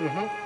Mm-hmm.